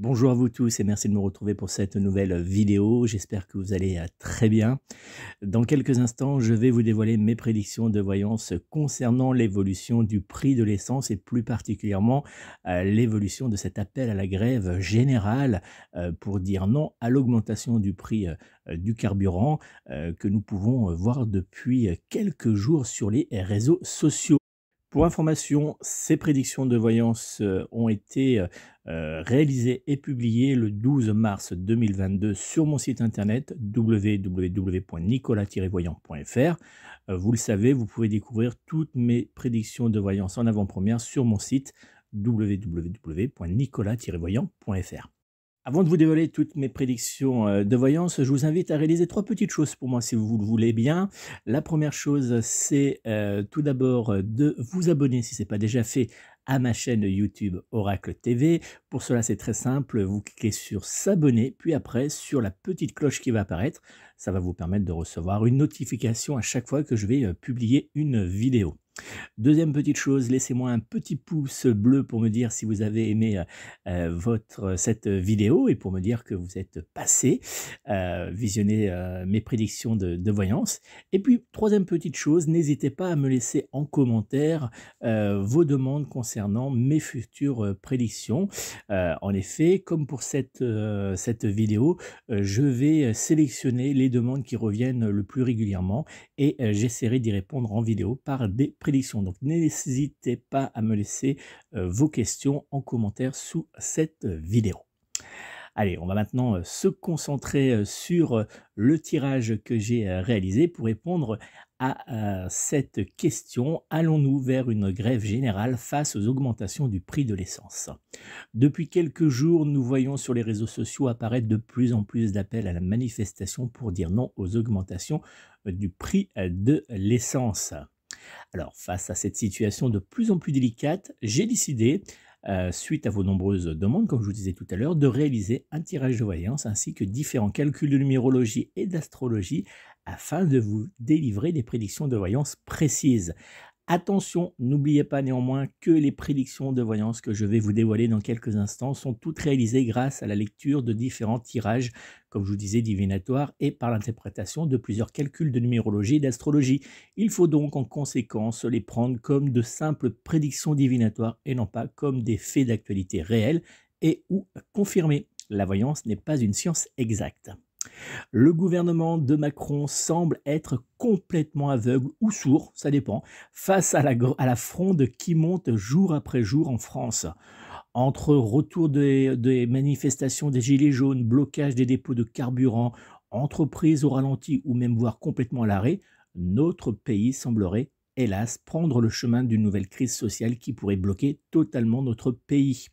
Bonjour à vous tous et merci de me retrouver pour cette nouvelle vidéo. J'espère que vous allez euh, très bien. Dans quelques instants, je vais vous dévoiler mes prédictions de voyance concernant l'évolution du prix de l'essence et plus particulièrement euh, l'évolution de cet appel à la grève générale euh, pour dire non à l'augmentation du prix du carburant que nous pouvons voir depuis quelques jours sur les réseaux sociaux. Pour information, ces prédictions de voyance euh, ont été euh, euh, réalisées et publiées le 12 mars 2022 sur mon site internet www.nicolas-voyant.fr. Vous le savez, vous pouvez découvrir toutes mes prédictions de voyance en avant-première sur mon site www.nicolas-voyant.fr. Avant de vous dévoiler toutes mes prédictions euh, de voyance, je vous invite à réaliser trois petites choses pour moi si vous le voulez bien. La première chose, c'est euh, tout d'abord de vous abonner si ce n'est pas déjà fait à ma chaîne YouTube Oracle TV. Pour cela, c'est très simple. Vous cliquez sur s'abonner, puis après sur la petite cloche qui va apparaître. Ça va vous permettre de recevoir une notification à chaque fois que je vais euh, publier une vidéo. Deuxième petite chose, laissez-moi un petit pouce bleu pour me dire si vous avez aimé euh, euh, votre, cette vidéo et pour me dire que vous êtes passé euh, visionner mes prédictions de, voyance. Et puis, troisième petite chose, n'hésitez pas à me laisser en commentaire vos demandes concernant mes futures prédictions. en effet, comme pour cette, cette vidéo, je vais sélectionner les demandes qui reviennent le plus régulièrement et j'essaierai d'y répondre en vidéo par des prédictions donc n'hésitez pas à me laisser euh, vos questions en commentaire sous cette vidéo. Allez, on va maintenant euh, se concentrer euh, sur le tirage que j'ai réalisé pour répondre à cette question. Allons-nous vers une grève générale face aux augmentations du prix de l'essence? Depuis quelques jours, nous voyons sur les réseaux sociaux apparaître de plus en plus d'appels à la manifestation pour dire non aux augmentations du prix de l'essence. Alors, face à cette situation de plus en plus délicate, j'ai décidé, euh, suite à vos nombreuses demandes, comme je vous disais tout à l'heure, de réaliser un tirage de voyance ainsi que différents calculs de numérologie et d'astrologie afin de vous délivrer des prédictions de voyance précises. Attention, n'oubliez pas néanmoins que les prédictions de voyance que je vais vous dévoiler dans quelques instants sont toutes réalisées grâce à la lecture de différents tirages, comme je vous disais, divinatoires, et par l'interprétation de plusieurs calculs de numérologie et d'astrologie. Il faut donc en conséquence les prendre comme de simples prédictions divinatoires et non pas comme des faits d'actualité réels et ou confirmés. La voyance n'est pas une science exacte. Le gouvernement de Macron semble être complètement aveugle ou sourd, ça dépend, face à la, fronde qui monte jour après jour en France. Entre retour des, manifestations des Gilets jaunes, blocage des dépôts de carburant, entreprises au ralenti ou même voire complètement à l'arrêt, notre pays semblerait hélas, prendre le chemin d'une nouvelle crise sociale qui pourrait bloquer totalement notre pays.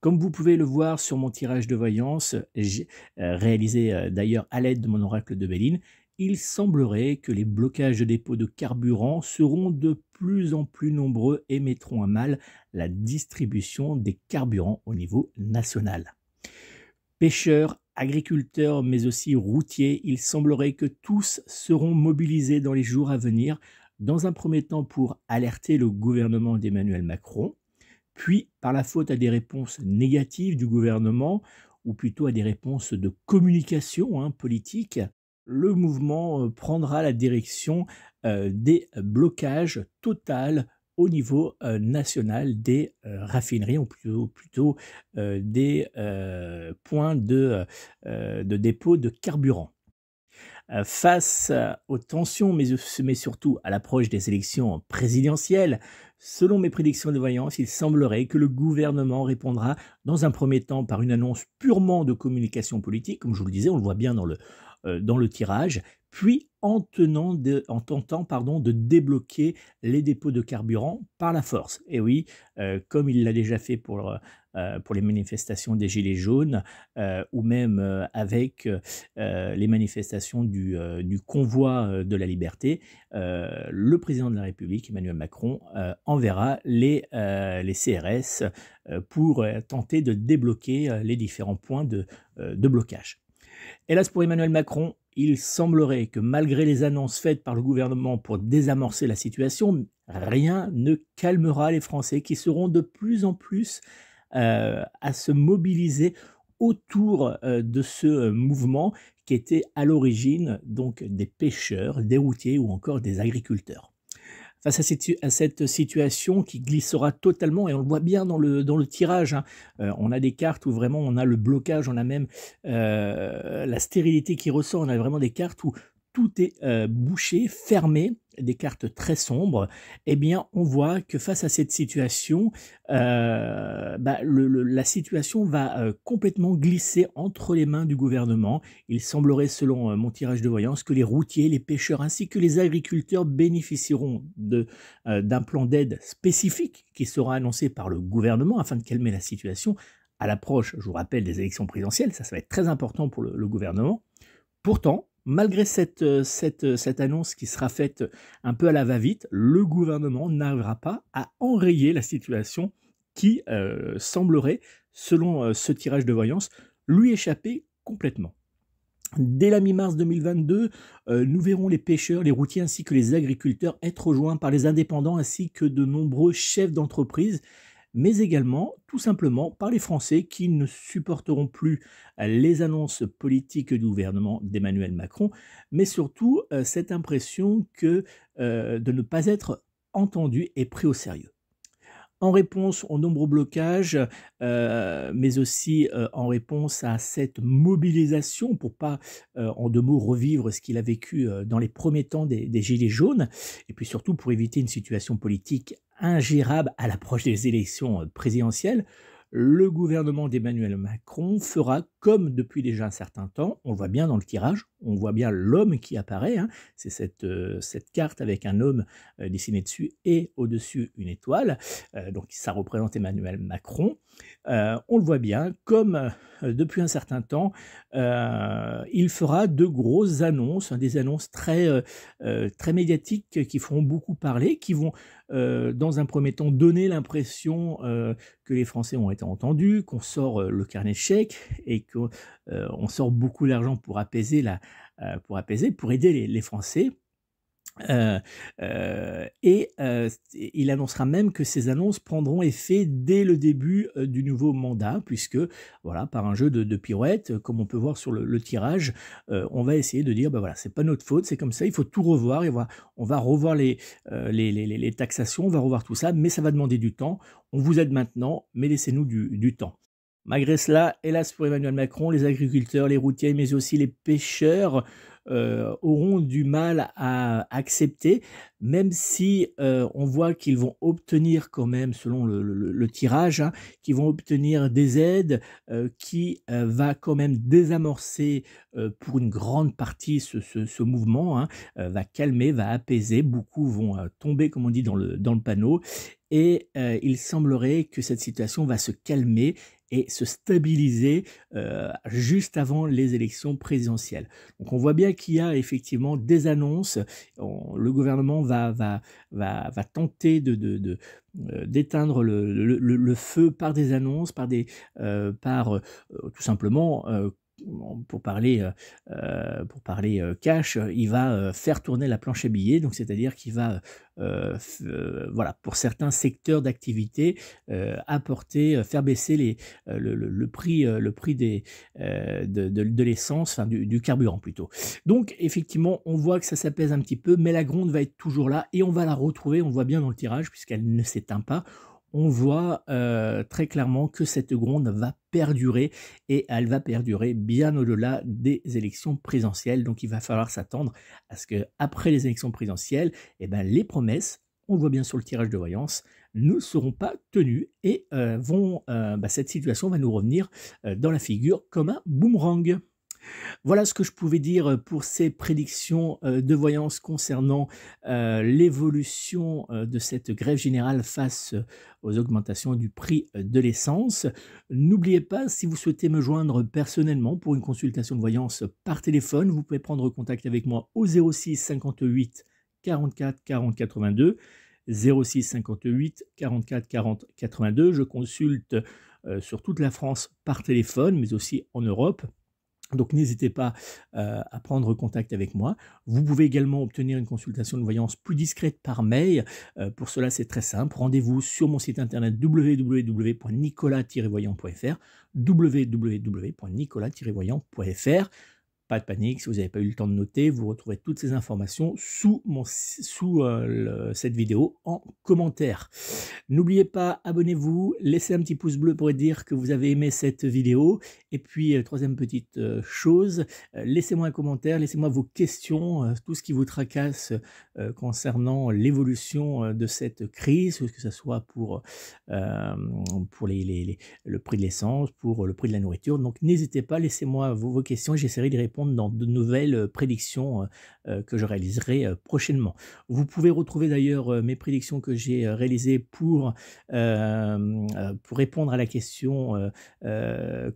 Comme vous pouvez le voir sur mon tirage de voyance, euh, réalisé euh, d'ailleurs à l'aide de mon oracle de Béline, il semblerait que les blocages de dépôts de carburant seront de plus en plus nombreux et mettront à mal la distribution des carburants au niveau national. Pêcheurs, agriculteurs, mais aussi routiers, il semblerait que tous seront mobilisés dans les jours à venir dans un premier temps pour alerter le gouvernement d'Emmanuel Macron, puis par la faute à des réponses négatives du gouvernement, ou plutôt à des réponses de communication hein, politique, le mouvement euh, prendra la direction euh, des blocages total au niveau euh, national des raffineries, ou plutôt, des points de, de dépôt de carburant. Euh, face aux tensions, mais, surtout à l'approche des élections présidentielles, selon mes prédictions de voyance, il semblerait que le gouvernement répondra dans un premier temps par une annonce purement de communication politique, comme je vous le disais, on le voit bien dans le, euh, dans le tirage, puis en tentant pardon, de débloquer les dépôts de carburant par la force. Et oui, euh, comme il l'a déjà fait pour, euh, pour les manifestations des Gilets jaunes, ou même avec les manifestations du, du, convoi de la liberté, le président de la République, Emmanuel Macron, enverra les, les CRS pour tenter de débloquer les différents points de, de blocage. Hélas pour Emmanuel Macron, il semblerait que malgré les annonces faites par le gouvernement pour désamorcer la situation, rien ne calmera les Français qui seront de plus en plus à se mobiliser autour de ce mouvement qui était à l'origine donc des pêcheurs, des routiers ou encore des agriculteurs face à cette, situation qui glissera totalement, et on le voit bien dans le, tirage, hein. euh, on a des cartes où vraiment on a le blocage, on a même euh, la stérilité qui ressort, on a vraiment des cartes où tout est euh, bouché, fermé, des cartes très sombres, eh bien, on voit que face à cette situation, euh, bah, la situation va euh, complètement glisser entre les mains du gouvernement. Il semblerait, selon mon tirage de voyance, que les routiers, les pêcheurs ainsi que les agriculteurs bénéficieront d'un plan d'aide spécifique qui sera annoncé par le gouvernement afin de calmer la situation à l'approche, je vous rappelle, des élections présidentielles. Ça, ça va être très important pour le gouvernement. Pourtant, Malgré cette, euh, euh, cette, annonce qui sera faite un peu à la va-vite, le gouvernement n'arrivera pas à enrayer la situation qui euh, semblerait, selon ce tirage de voyance, lui échapper complètement. Dès la mi-mars 2022, nous verrons les pêcheurs, les routiers ainsi que les agriculteurs être rejoints par les indépendants ainsi que de nombreux chefs d'entreprise mais également tout simplement par les Français qui ne supporteront plus les annonces politiques du gouvernement d'Emmanuel Macron, mais surtout euh, cette impression que euh, de ne pas être entendu et pris au sérieux en réponse aux nombreux blocages, euh, mais aussi en réponse à cette mobilisation, pour pas, en deux mots, revivre ce qu'il a vécu dans les premiers temps des, des, Gilets jaunes, et puis surtout pour éviter une situation politique ingérable à l'approche des élections euh, présidentielles, le gouvernement d'Emmanuel Macron fera comme depuis déjà un certain temps, on le voit bien dans le tirage, on voit bien l'homme qui apparaît, hein. c'est cette, euh, cette carte avec un homme euh, dessiné dessus et au-dessus une étoile, donc ça représente Emmanuel Macron. On le voit bien, comme depuis un certain temps, il fera de grosses annonces, hein, des annonces très, médiatiques qui feront beaucoup parler, qui vont euh, dans un premier temps, donner l'impression euh, que les Français ont été entendus, qu'on sort euh, le carnet de chèques et qu'on sort beaucoup d'argent pour apaiser, pour aider les Français. Euh, euh, et euh, il annoncera même que ces annonces prendront effet dès le début du nouveau mandat, puisque voilà, par un jeu de, de pirouettes, comme on peut voir sur le, tirage, on va essayer de dire, ben voilà, c'est pas notre faute, c'est comme ça, il faut tout revoir, et voilà, on va revoir les, les, les, les, taxations, on va revoir tout ça, mais ça va demander du temps. On vous aide maintenant, mais laissez-nous du, du temps. Malgré cela, hélas pour Emmanuel Macron, les agriculteurs, les routiers, mais aussi les pêcheurs euh, auront du mal à accepter, même si euh, on voit qu'ils vont obtenir quand même, selon le, tirage, hein, qu'ils vont obtenir des aides euh, qui va quand même désamorcer pour une grande partie ce, mouvement, hein, va calmer, va apaiser. Beaucoup vont tomber, comme on dit, dans le, dans le panneau. Et il semblerait que cette situation va se calmer et se stabiliser euh, juste avant les élections présidentielles. Donc on voit bien qu'il y a effectivement des annonces. le gouvernement va, tenter de, euh, d'éteindre le, le, feu par des annonces, par, des, euh, par tout simplement pour parler, euh, euh, euh, cash, il va faire tourner la planche à billets, donc c'est-à-dire qu'il va, voilà, pour certains secteurs d'activité, apporter, faire baisser les, le, prix, le prix de, l'essence, du, du, carburant plutôt. Donc effectivement, on voit que ça s'apaise un petit peu, mais la gronde va être toujours là et on va la retrouver, on voit bien dans le tirage puisqu'elle ne s'éteint pas on voit euh, très clairement que cette gronde va perdurer et elle va perdurer bien au-delà des élections présidentielles. Donc il va falloir s'attendre à ce que après les élections présidentielles, eh ben, les promesses, on le voit bien sur le tirage de voyance, ne seront pas tenues et euh, vont, euh, bah, cette situation va nous revenir dans la figure comme un boomerang. Voilà ce que je pouvais dire pour ces prédictions euh, de voyance concernant euh, l'évolution euh, de cette grève générale face aux augmentations du prix de l'essence. N'oubliez pas, si vous souhaitez me joindre personnellement pour une consultation de voyance par téléphone, vous pouvez prendre contact avec moi au 06 58 44 40 82. 06 58 44 40 82. Je consulte sur toute la France par téléphone, mais aussi en Europe Donc n'hésitez pas euh, à prendre contact avec moi. Vous pouvez également obtenir une consultation de voyance plus discrète par mail. Euh, pour cela, c'est très simple. Rendez-vous sur mon site internet www.nicolas-voyant.fr www.nicolas-voyant.fr pas de panique, si vous n'avez pas eu le temps de noter, vous retrouvez toutes ces informations sous, mon, sous euh, cette vidéo en commentaire. N'oubliez pas, abonnez-vous, laissez un petit pouce bleu pour dire que vous avez aimé cette vidéo. Et puis, euh, troisième petite euh, chose, laissez-moi un commentaire, laissez-moi vos questions, tout ce qui vous tracasse concernant l'évolution de cette crise, que ce soit pour, pour les, le prix de l'essence, pour le prix de la nourriture. Donc n'hésitez pas, laissez-moi vos, vos questions, j'essaierai de répondre dans de nouvelles euh, prédictions euh, euh, que je réaliserai prochainement. Vous pouvez retrouver d'ailleurs mes prédictions que j'ai réalisées pour, pour répondre à la question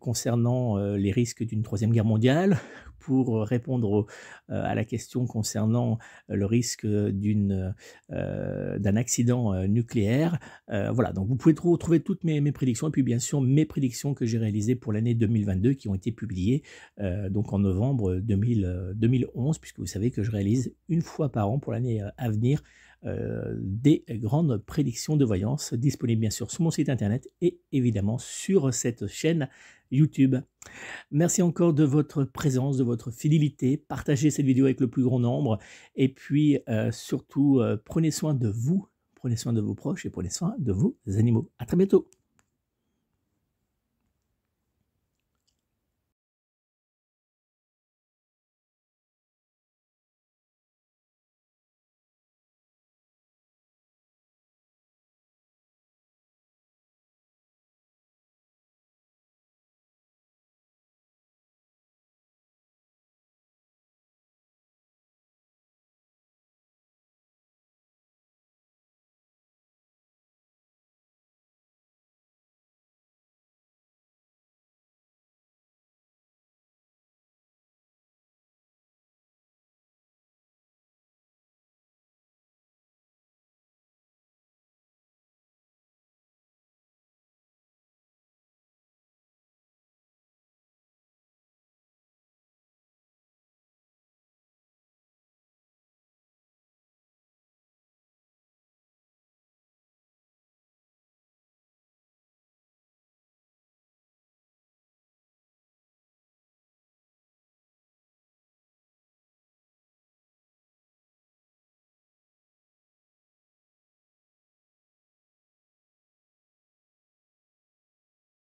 concernant les risques d'une troisième guerre mondiale, pour répondre à la question concernant le risque d'un accident nucléaire. voilà, donc vous pouvez retrouver toutes mes, mes, prédictions et puis bien sûr mes prédictions que j'ai réalisées pour l'année 2022 qui ont été publiées donc en novembre 2011, puisque vous savez que je réalise une fois par an pour l'année à venir des grandes prédictions de voyance disponibles bien sûr sur mon site internet et évidemment sur cette chaîne YouTube. Merci encore de votre présence, de votre fidélité. Partagez cette vidéo avec le plus grand nombre. Et puis euh, surtout, euh, prenez soin de vous, prenez soin de vos proches et prenez soin de vos animaux. À très bientôt.